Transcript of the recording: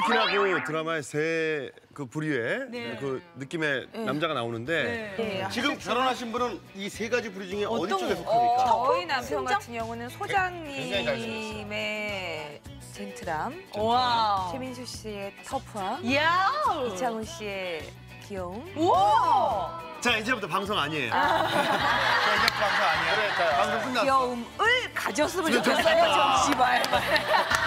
특히나 그 드라마의 새그 부류의 네. 그 느낌의 네. 남자가 나오는데 네. 네. 네. 지금 아, 결혼하신 분은 이 세 가지 부류 중에 어디 쪽에 속합니까? 저희 남편 같은 경우는 소장님의 젠틀함, 와. 최민수 씨의 터프함, 야. 이창훈 씨의 귀여움, 우와. 자 이제부터 방송 아니에요. 아. 이제부터 방송 아니에요. 그래, 방송 끝났어. 귀여움을 가졌으면 좋겠어요, 정씨발.